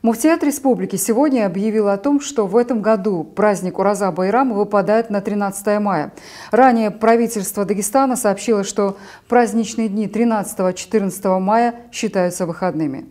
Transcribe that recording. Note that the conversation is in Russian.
Муфтият республики сегодня объявил о том, что в этом году праздник Ураза Байрам выпадает на 13 мая. Ранее правительство Дагестана сообщило, что праздничные дни 13-14 мая считаются выходными.